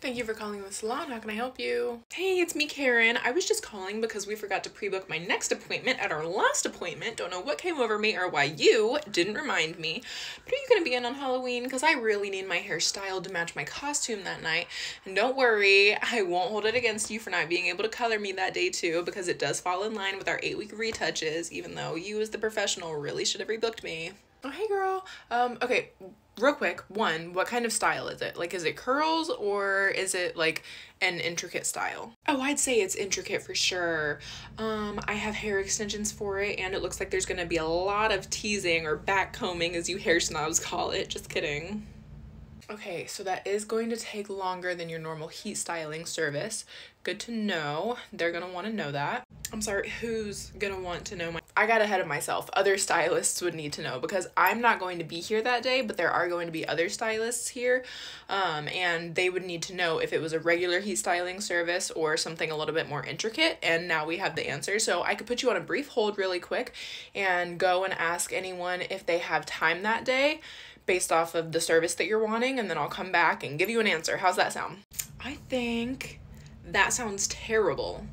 Thank you for calling the salon. How can I help you? Hey, it's me, Karen. I was just calling because we forgot to pre book my next appointment at our last appointment. Don't know what came over me or why you didn't remind me. But are you going to be in on Halloween? Because I really need my hair styled to match my costume that night. And don't worry, I won't hold it against you for not being able to color me that day too, because it does fall in line with our eight week retouches, even though you, as the professional, really should have rebooked me. Oh, hey, girl. Um, okay, real quick. One, what kind of style is it? Like, is it curls or is it like an intricate style? Oh, I'd say it's intricate for sure. Um, I have hair extensions for it, and it looks like there's gonna be a lot of teasing or back combing, as you hair snobs call it. Just kidding. Okay, so that is going to take longer than your normal heat styling service. Good to know. They're gonna wanna know that. I'm sorry, who's gonna want to know my. I got ahead of myself. Other stylists would need to know because I'm not going to be here that day, but there are going to be other stylists here. Um, and they would need to know if it was a regular heat styling service or something a little bit more intricate. And now we have the answer. So I could put you on a brief hold really quick and go and ask anyone if they have time that day based off of the service that you're wanting, and then I'll come back and give you an answer. How's that sound? I think that sounds terrible.